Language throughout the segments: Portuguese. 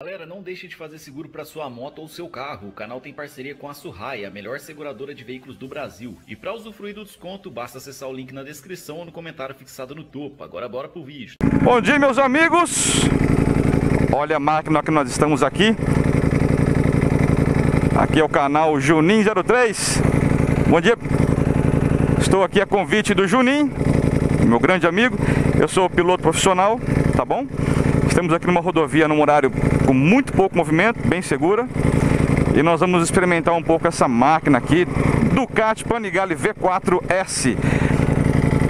Galera, não deixe de fazer seguro para sua moto ou seu carro. O canal tem parceria com a Surrai, a melhor seguradora de veículos do Brasil. E para usufruir do desconto, basta acessar o link na descrição ou no comentário fixado no topo. Agora bora pro vídeo. Bom dia, meus amigos. Olha a máquina que nós estamos aqui. Aqui é o canal Junim 03. Bom dia. Estou aqui a convite do Junim, meu grande amigo. Eu sou piloto profissional, tá bom? Estamos aqui numa rodovia num horário com muito pouco movimento, bem segura. E nós vamos experimentar um pouco essa máquina aqui, Ducati Panigale V4S.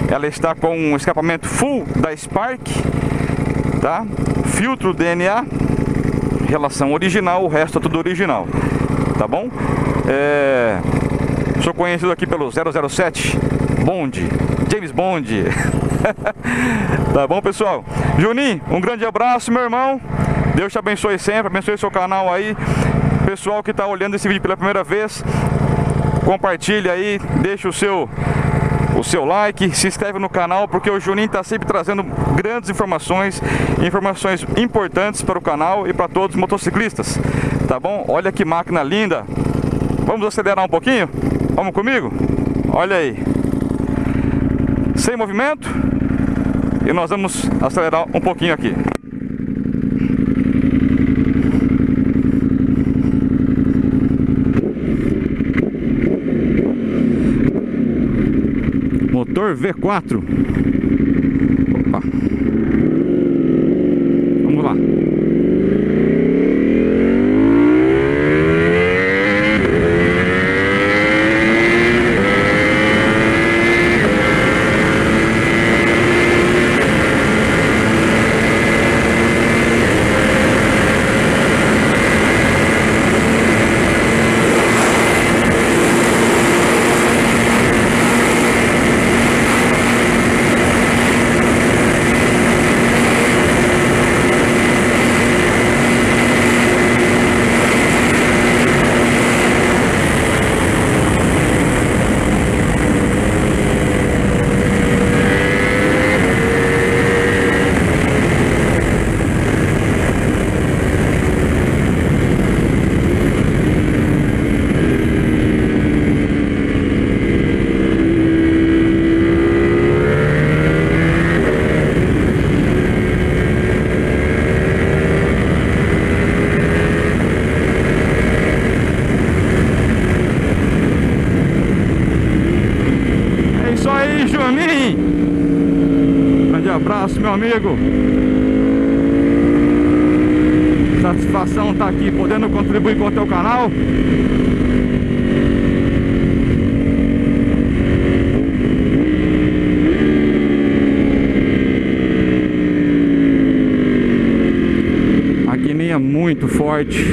Ela está com um escapamento full da Spark, tá? Filtro DNA, relação original, o resto é tudo original, tá bom? É... Sou conhecido aqui pelo 007 Bond, James Bond. tá bom, pessoal? Juninho, um grande abraço, meu irmão. Deus te abençoe sempre, abençoe seu canal aí. Pessoal que está olhando esse vídeo pela primeira vez, compartilha aí, deixa o seu o seu like, se inscreve no canal, porque o Juninho está sempre trazendo grandes informações, informações importantes para o canal e para todos os motociclistas, tá bom? Olha que máquina linda! Vamos acelerar um pouquinho? Vamos comigo? Olha aí! Sem movimento e nós vamos acelerar um pouquinho aqui. Motor V4. Opa. Vamos lá. É isso Juninho! Grande abraço, meu amigo! Satisfação estar aqui, podendo contribuir com o teu canal. Maquininha muito forte.